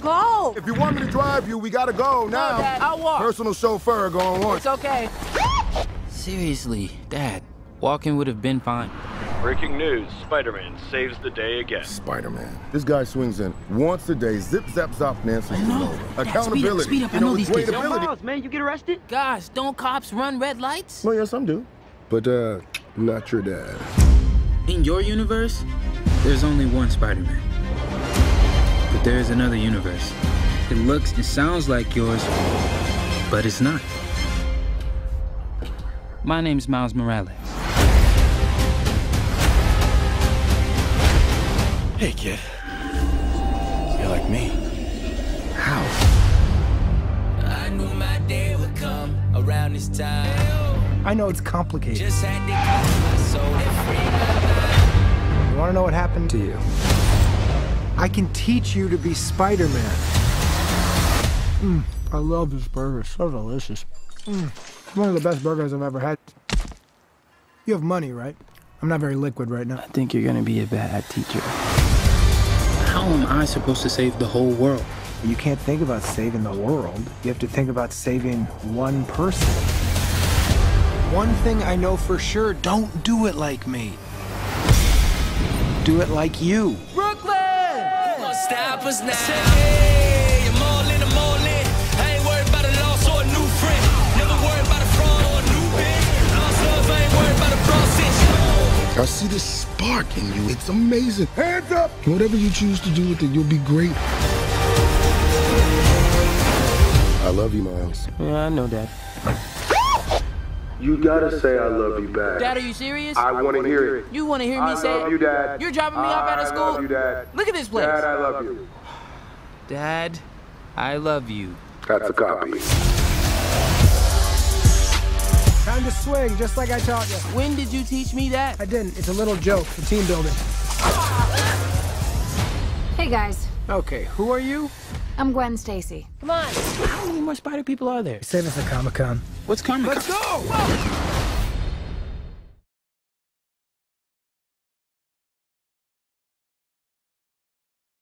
go. If you want me to drive you, we gotta go now. No, Dad, I'll walk. Personal chauffeur going once. It's okay. Seriously, Dad, walking would have been fine. Breaking news Spider Man saves the day again. Spider-Man. This guy swings in once a day, zip, zap, zop, Nancy. I know. Dad, Accountability. speed up, speed up. I You know it's these kids. waitability. Miles, man, you get arrested? Gosh, don't cops run red lights? Well, yes, some do. But, uh, not your dad. In your universe, there's only one Spider-Man. But there is another universe. It looks and sounds like yours, but it's not. My name's Miles Morales. Hey, kid. You're like me. How? I knew my day would come around this time. I know it's complicated. Just had to my soul and free my mind. You want to know what happened to you? I can teach you to be Spider-Man. Mm, I love this burger. So delicious. Mm, one of the best burgers I've ever had. You have money, right? I'm not very liquid right now. I think you're gonna be a bad teacher. How am I supposed to save the whole world? You can't think about saving the world. You have to think about saving one person. One thing I know for sure, don't do it like me. Do it like you. Brooklyn! Gonna stop us now. Hey, I'm all in, I'm all in. I ain't worried about a loss or a new friend. Never worried about a fraud or a new bit. Lost love, I ain't worried about a process. I see this spark in you. It's amazing. Hands up! Whatever you choose to do with it, you'll be great. I love you, Miles. Yeah, I know that. You gotta say I love you back. Dad, are you serious? I want to hear it. You want to hear me I say love it? you, Dad. You're dropping me off out of I school? love you, Dad. Look at this place. Dad, I love you. Dad, I love you. That's a copy. Time to swing, just like I taught you. When did you teach me that? I didn't. It's a little joke for team building. Hey guys, Okay, who are you? I'm Gwen Stacy. Come on. How many more spider people are there? Save us a Comic Con. What's Comic Let's go!